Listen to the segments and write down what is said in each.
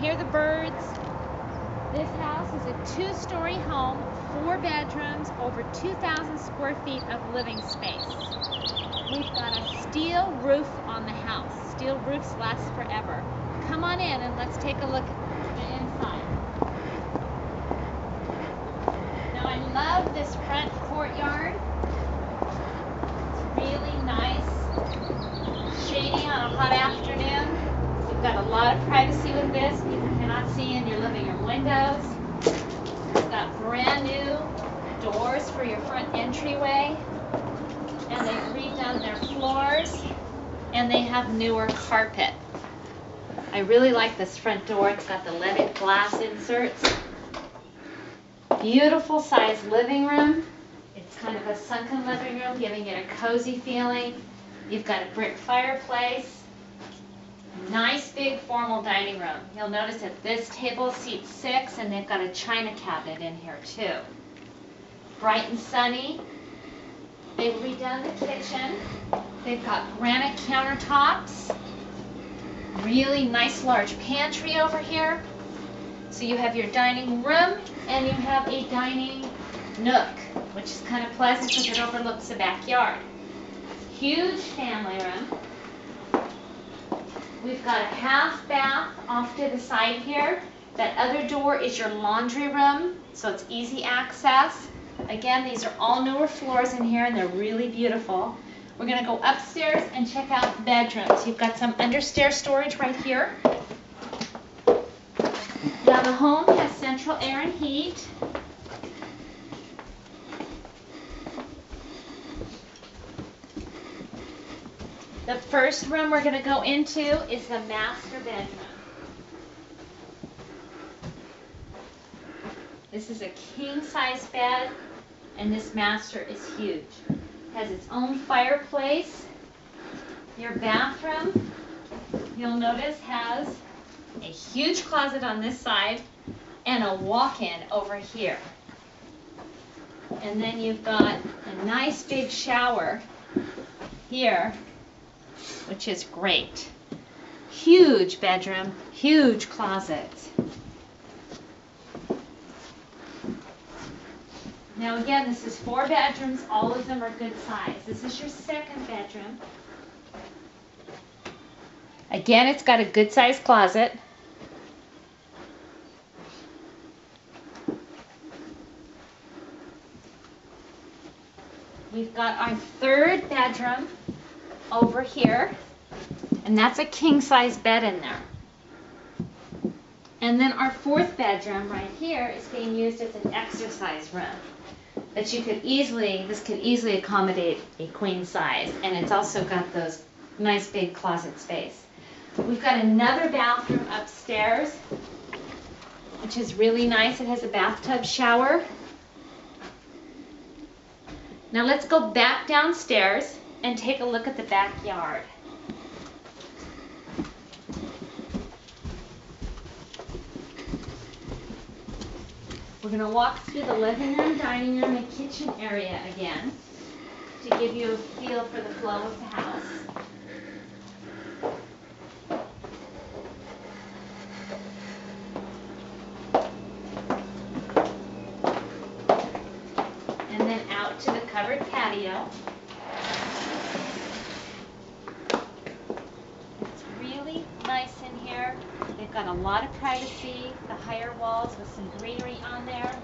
the birds. This house is a two-story home, four bedrooms, over 2,000 square feet of living space. We've got a steel roof on the house. Steel roofs last forever. Come on in and let's take a look at the inside. Now I love this front courtyard. It's really nice, shady on a hot afternoon. You've got a lot of privacy with this. People cannot see in your living room windows. You've got brand new doors for your front entryway. And they've redone their floors. And they have newer carpet. I really like this front door. It's got the leaded glass inserts. Beautiful sized living room. It's kind of a sunken living room, giving it a cozy feeling. You've got a brick fireplace. Nice big formal dining room. You'll notice that this table seats six and they've got a china cabinet in here too. Bright and sunny. They've redone the kitchen. They've got granite countertops. Really nice large pantry over here. So you have your dining room and you have a dining nook, which is kind of pleasant because it overlooks the backyard. Huge family room. We've got a half bath off to the side here. That other door is your laundry room, so it's easy access. Again, these are all newer floors in here and they're really beautiful. We're going to go upstairs and check out the bedrooms. You've got some understair storage right here. Now the home has central air and heat. The first room we're going to go into is the master bedroom. This is a king size bed and this master is huge. It has its own fireplace. Your bathroom, you'll notice, has a huge closet on this side and a walk-in over here. And then you've got a nice big shower here which is great. Huge bedroom, huge closet. Now again, this is four bedrooms, all of them are good size. This is your second bedroom. Again, it's got a good size closet. We've got our third bedroom over here, and that's a king size bed in there. And then our fourth bedroom right here is being used as an exercise room that you could easily, this could easily accommodate a queen size. And it's also got those nice big closet space. We've got another bathroom upstairs, which is really nice. It has a bathtub shower. Now let's go back downstairs and take a look at the backyard. We're going to walk through the living room, dining room, and kitchen area again to give you a feel for the flow of the house. And then out to the covered patio. Nice in here. They've got a lot of privacy, the higher walls with some greenery on there.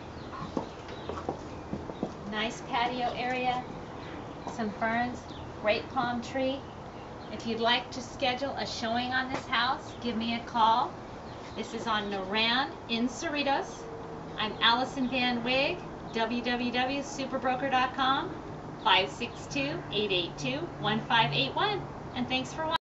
Nice patio area, some ferns, great palm tree. If you'd like to schedule a showing on this house, give me a call. This is on Noran in Cerritos. I'm Allison Van Wig, www.superbroker.com, 562-882-1581. And thanks for watching.